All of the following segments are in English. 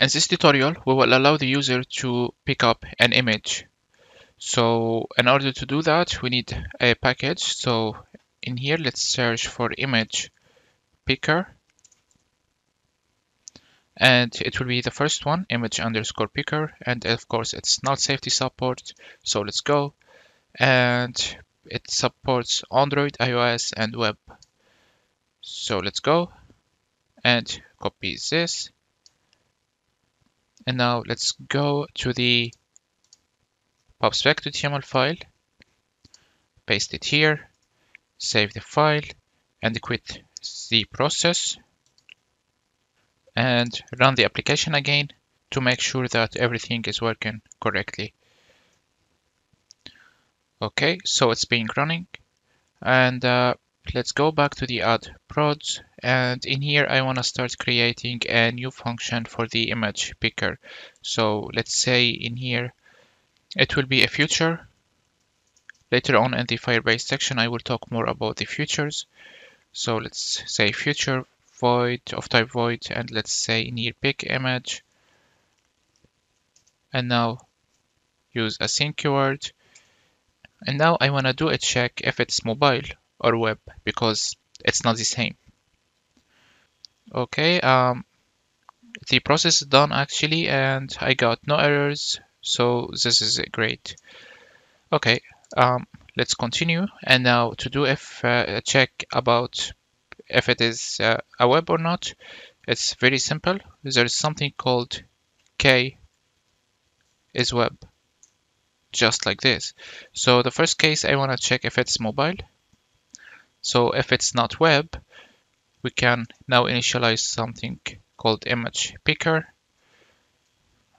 In this tutorial, we will allow the user to pick up an image. So in order to do that, we need a package. So in here, let's search for image picker. And it will be the first one, image underscore picker. And of course, it's null safety support. So let's go. And it supports Android, iOS, and web. So let's go and copy this and now let's go to the pubspec.html file, paste it here, save the file, and quit the process, and run the application again to make sure that everything is working correctly. Okay, so it's been running, and uh, let's go back to the add prods and in here I want to start creating a new function for the image picker. So let's say in here it will be a future. Later on in the firebase section I will talk more about the futures. So let's say future void of type void and let's say in here pick image. And now use async keyword. And now I want to do a check if it's mobile or web because it's not the same. Okay, um, the process is done actually and I got no errors so this is great. Okay, um, let's continue. And now to do if uh, a check about if it is uh, a web or not it's very simple. There is something called k is web just like this. So the first case I want to check if it's mobile. So if it's not web, we can now initialize something called image picker.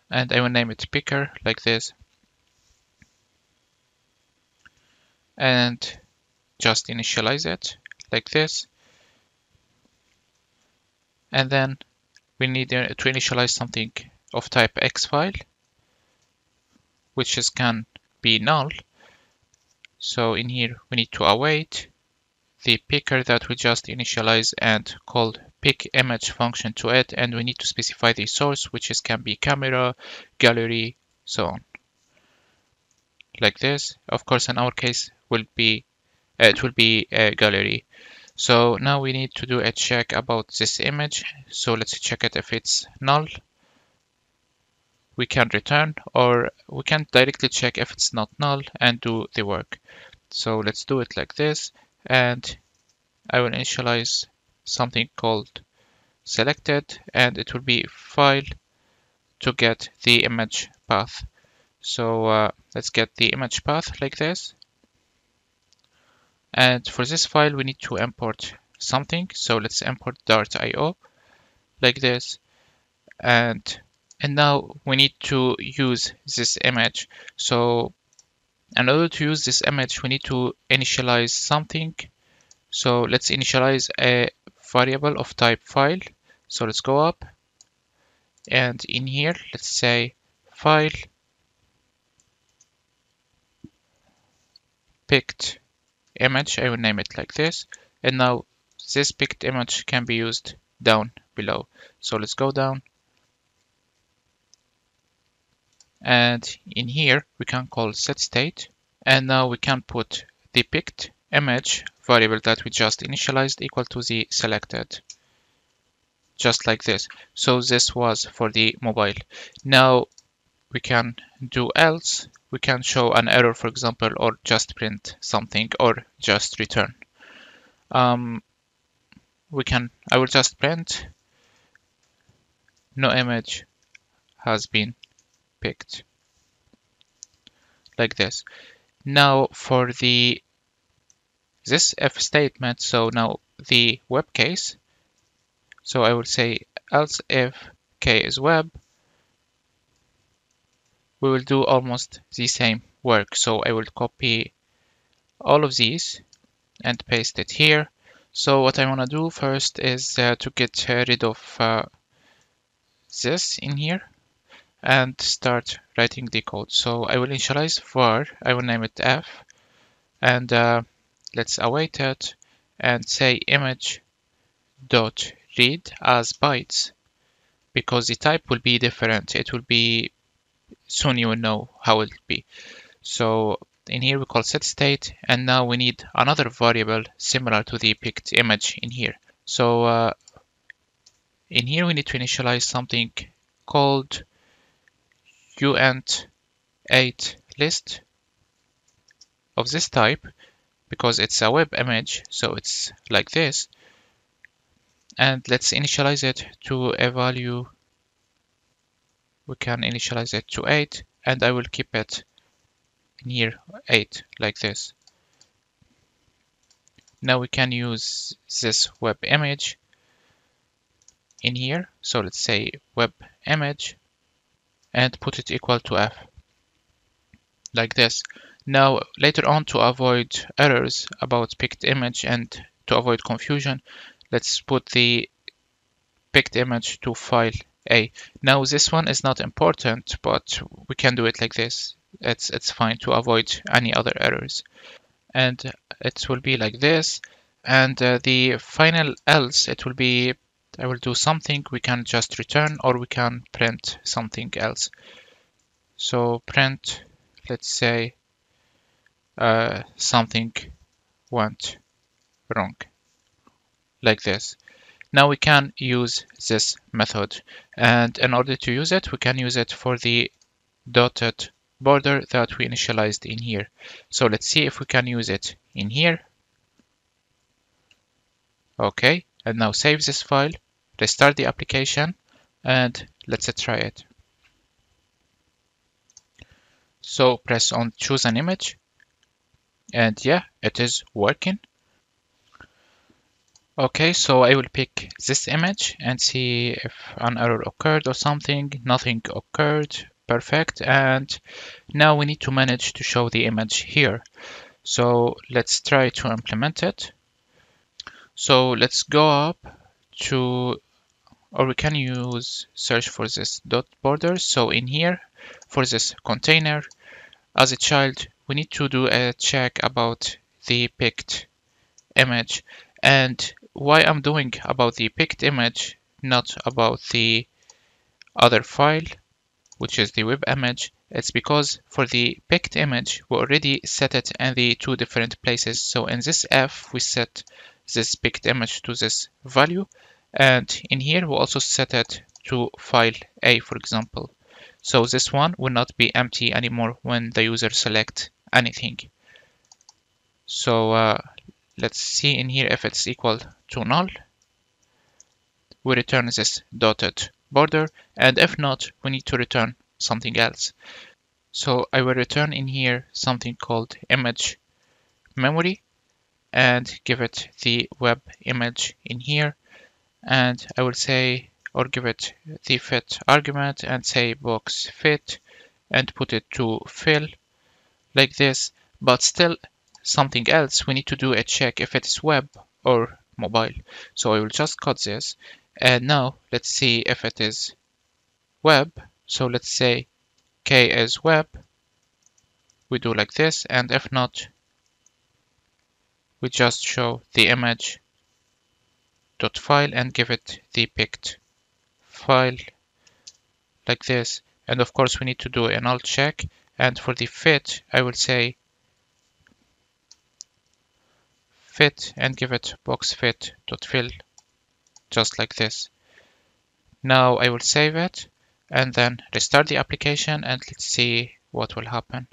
And I will name it picker like this. And just initialize it like this. And then we need uh, to initialize something of type XFile, which is can be null. So in here we need to await the picker that we just initialized and called pick image function to it and we need to specify the source which is can be camera gallery so on. Like this. Of course in our case will be uh, it will be a gallery. So now we need to do a check about this image. So let's check it if it's null. We can return or we can directly check if it's not null and do the work. So let's do it like this and I will initialize something called selected and it will be file to get the image path. So uh, let's get the image path like this. And for this file, we need to import something. So let's import dart.io like this. And, and now we need to use this image. So in order to use this image, we need to initialize something. So let's initialize a variable of type file. So let's go up and in here, let's say file picked image. I will name it like this. And now this picked image can be used down below. So let's go down and in here we can call set state. And now we can put the picked image variable that we just initialized equal to the selected. Just like this. So this was for the mobile. Now we can do else. We can show an error for example or just print something or just return. Um, we can I will just print. No image has been picked like this. Now for the this if statement, so now the web case, so I will say else if kIsWeb, we will do almost the same work. So I will copy all of these and paste it here. So what I want to do first is uh, to get rid of uh, this in here and start writing the code. So I will initialize var, I will name it f, and uh, let's await it and say image dot read as bytes. because the type will be different. It will be, soon you will know how it will be. So in here we call set state and now we need another variable similar to the picked image in here. So uh, in here we need to initialize something called uint8 list of this type because it's a web image so it's like this. And let's initialize it to a value. We can initialize it to 8 and I will keep it near 8 like this. Now we can use this web image in here. So let's say web image and put it equal to f like this now later on to avoid errors about picked image and to avoid confusion let's put the picked image to file A. Now this one is not important, but we can do it like this. It's, it's fine to avoid any other errors. And it will be like this. And uh, the final else, it will be, I will do something, we can just return or we can print something else. So print, let's say, uh, something went wrong like this. Now we can use this method and in order to use it we can use it for the dotted border that we initialized in here. So let's see if we can use it in here. Okay, and now save this file, restart the application and let's try it. So press on choose an image and yeah, it is working. Okay, so I will pick this image and see if an error occurred or something. Nothing occurred. Perfect. And now we need to manage to show the image here. So let's try to implement it. So let's go up to, or we can use search for this dot border. So in here, for this container, as a child, we need to do a check about the picked image and why I'm doing about the picked image, not about the other file, which is the web image, it's because for the picked image, we already set it in the two different places. So in this F, we set this picked image to this value. And in here, we also set it to file A, for example. So this one will not be empty anymore when the user select anything. So uh, let's see in here if it's equal to null. We return this dotted border and if not, we need to return something else. So I will return in here something called image memory and give it the web image in here and I will say or give it the fit argument and say box fit and put it to fill like this but still something else, we need to do a check if it is web or mobile. So I will just cut this. And now let's see if it is web. So let's say kIsWeb. We do like this. And if not, we just show the image dot file and give it the picked file like this. And of course, we need to do an alt check. And for the fit, I will say fit and give it box fit dot fill just like this. Now I will save it and then restart the application and let's see what will happen.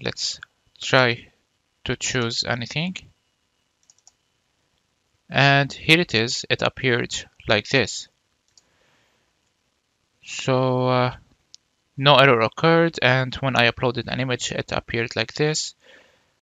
Let's try to choose anything. And here it is, it appeared like this. So uh, no error occurred. And when I uploaded an image it appeared like this